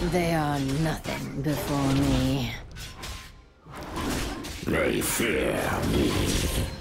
They are nothing before me. They fear me.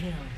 Double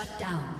Shut down.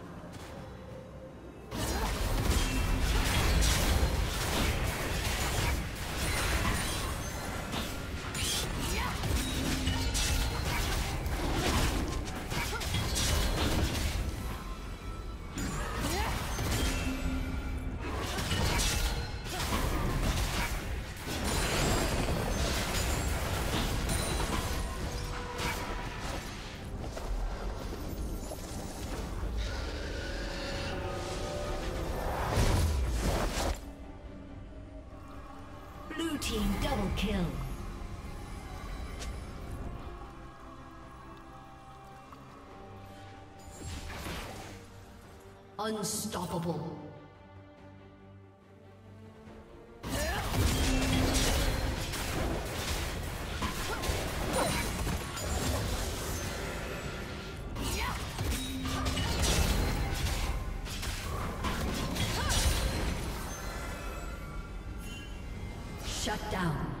Kill. Unstoppable. Shut down.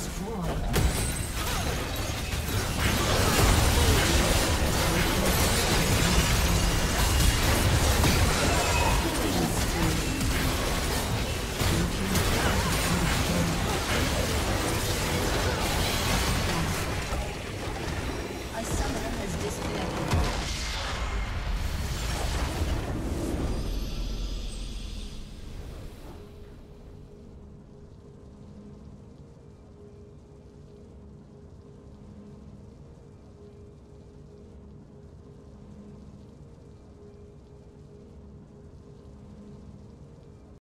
Destroyed.